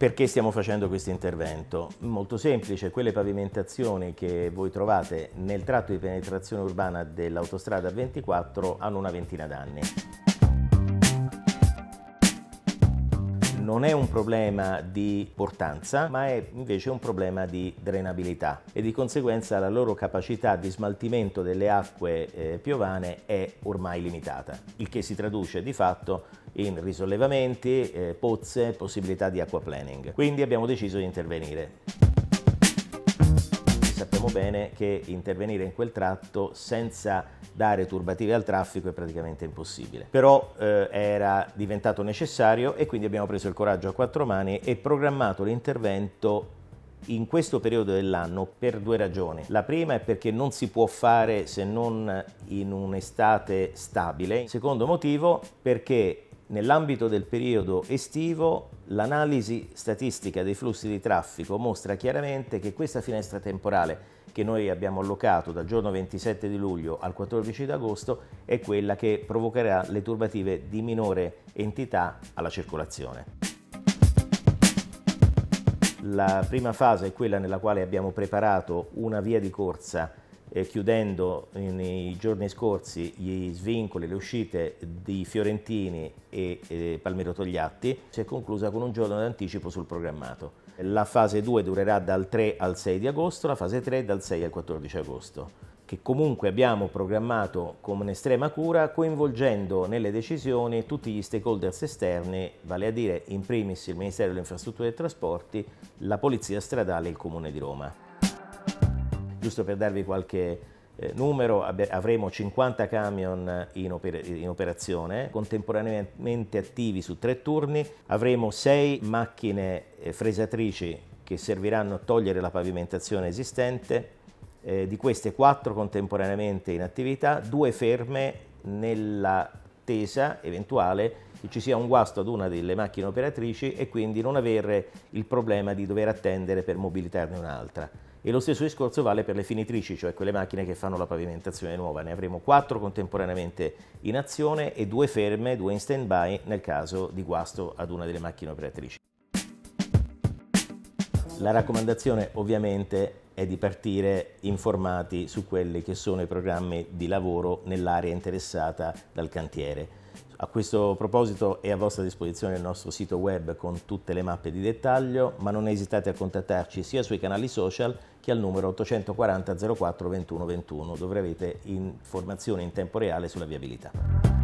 Perché stiamo facendo questo intervento? Molto semplice, quelle pavimentazioni che voi trovate nel tratto di penetrazione urbana dell'autostrada 24 hanno una ventina d'anni. Non è un problema di portanza, ma è invece un problema di drenabilità e di conseguenza la loro capacità di smaltimento delle acque eh, piovane è ormai limitata, il che si traduce di fatto in risollevamenti, eh, pozze, possibilità di aquaplaning. Quindi abbiamo deciso di intervenire sappiamo bene che intervenire in quel tratto senza dare turbative al traffico è praticamente impossibile. Però eh, era diventato necessario e quindi abbiamo preso il coraggio a quattro mani e programmato l'intervento in questo periodo dell'anno per due ragioni. La prima è perché non si può fare se non in un'estate stabile. Il secondo motivo perché Nell'ambito del periodo estivo l'analisi statistica dei flussi di traffico mostra chiaramente che questa finestra temporale che noi abbiamo allocato dal giorno 27 di luglio al 14 di agosto è quella che provocherà le turbative di minore entità alla circolazione. La prima fase è quella nella quale abbiamo preparato una via di corsa eh, chiudendo nei giorni scorsi gli svincoli, le uscite di Fiorentini e eh, Palmiro Togliatti, si è conclusa con un giorno d'anticipo sul programmato. La fase 2 durerà dal 3 al 6 di agosto, la fase 3 dal 6 al 14 agosto che comunque abbiamo programmato con un'estrema cura, coinvolgendo nelle decisioni tutti gli stakeholders esterni, vale a dire in primis il Ministero delle Infrastrutture e Trasporti, la Polizia Stradale e il Comune di Roma. Giusto per darvi qualche eh, numero, avremo 50 camion in, oper in, operazione, contemporaneamente attivi su tre turni, avremo 6 macchine eh, fresatrici che serviranno a togliere la pavimentazione esistente, eh, di queste 4 contemporaneamente in attività, 2 ferme nell'attesa eventuale che ci sia un guasto ad una delle macchine operatrici e quindi non avere il problema di dover attendere per mobilitarne un'altra. E lo stesso discorso vale per le finitrici, cioè quelle macchine che fanno la pavimentazione nuova. Ne avremo quattro contemporaneamente in azione e due ferme, due in stand-by nel caso di guasto ad una delle macchine operatrici. La raccomandazione ovviamente è di partire informati su quelli che sono i programmi di lavoro nell'area interessata dal cantiere. A questo proposito è a vostra disposizione il nostro sito web con tutte le mappe di dettaglio, ma non esitate a contattarci sia sui canali social che al numero 840 04 21 21 dove avete informazioni in tempo reale sulla viabilità.